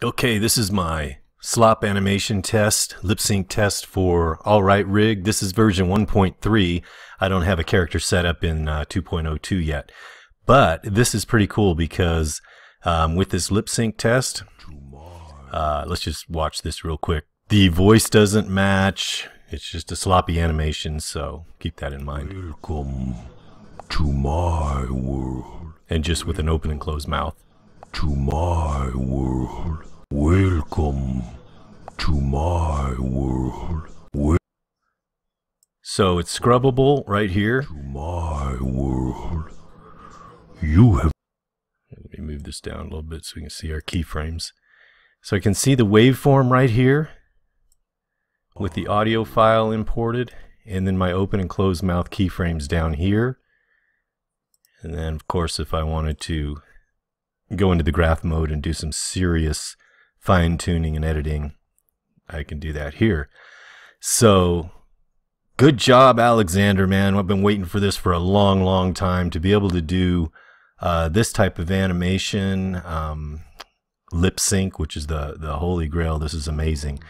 Okay, this is my slop animation test, lip sync test for All Right Rig. This is version 1.3. I don't have a character set up in uh, 2.02 yet. But this is pretty cool because um, with this lip sync test, uh, let's just watch this real quick. The voice doesn't match. It's just a sloppy animation, so keep that in mind. Welcome to my world. And just with an open and closed mouth. To my world. Welcome to my world. Wel- So it's scrubbable right here. to my world. You have Let me move this down a little bit so we can see our keyframes. So I can see the waveform right here with the audio file imported, and then my open and closed mouth keyframes down here. And then, of course, if I wanted to go into the graph mode and do some serious fine tuning and editing, I can do that here. So, good job, Alexander, man. I've been waiting for this for a long, long time to be able to do uh, this type of animation, um, lip sync, which is the the holy grail. This is amazing.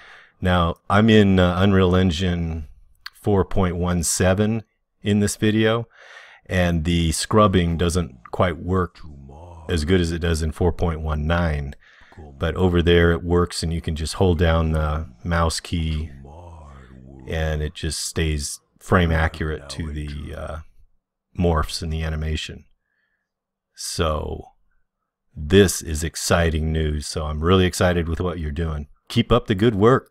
Now I'm in uh, Unreal Engine 4.17 in this video, and the scrubbing doesn't quite work as good as it does in 4.19. But over there it works, and you can just hold down the mouse key, and it just stays frame accurate to the uh, morphs in the animation. So this is exciting news. So I'm really excited with what you're doing. Keep up the good work.